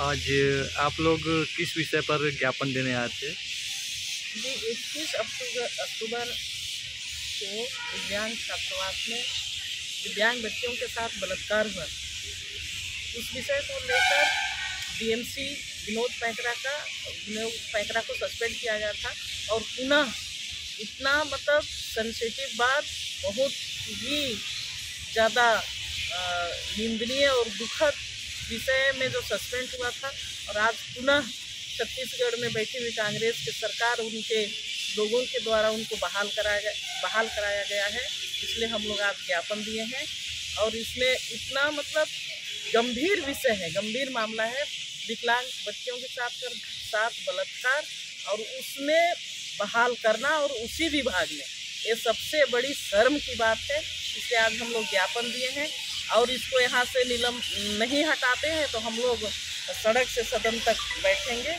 आज आप लोग किस विषय पर ज्ञापन देने आए थे? जी इक्कीस अक्टूबर अक्टूबर को दिव्यांग छात्रावास में दिव्यांग बच्चों के साथ बलात्कार हुआ। उस विषय को लेकर डीएमसी विनोद पैकरा का, विनोद पैकरा को सस्पेंड किया गया था और पुनः इतना मतलब सेंसिटिव बात, बहुत ही ज़्यादा निंदनीय और दुखद विषय में जो सस्पेंड हुआ था और आज पुनः छत्तीसगढ़ में बैठी हुई कांग्रेस की सरकार उनके लोगों के द्वारा उनको बहाल कराया बहाल कराया गया है। इसलिए हम लोग आज ज्ञापन दिए हैं। और इसमें इतना मतलब गंभीर विषय है, गंभीर मामला है। विकलांग बच्चों के साथ कर, साथ बलात्कार और उसमें बहाल करना और उसी विभाग में। ये सबसे बड़ी शर्म की बात है। इसलिए आज हम लोग ज्ञापन दिए हैं। और इसको यहाँ से निलम नहीं हटाते हैं तो हम लोग सड़क से सदन तक बैठेंगे।